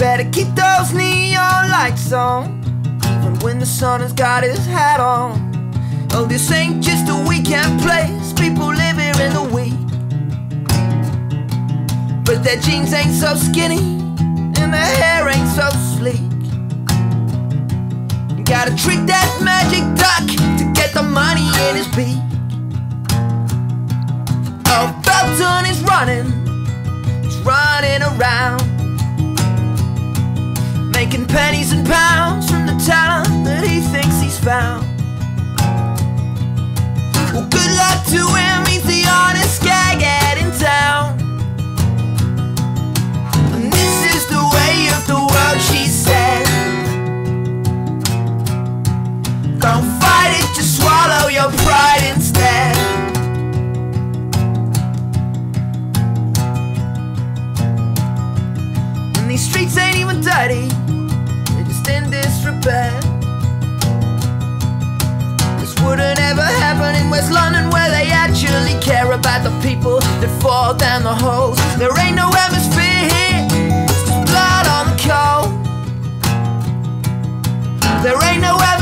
better keep those neon lights on, even when the sun has got his hat on. Oh, this ain't just a weekend place, people live here in the week. But their jeans ain't so skinny, and their hair ain't so sleek. Gotta trick that magic duck to get the money in his beak. Oh, Felton is running, he's running around, making pennies and pounds from the talent that he thinks he's found. Well, good luck to him, he's the honest guy getting down. And this is the way of the world, she said. Don't fight it, just swallow your pride instead. And these streets ain't even dirty, inside the people that fall down the holes. There ain't no atmosphere here, it's just blood on the coal. There ain't no atmosphere.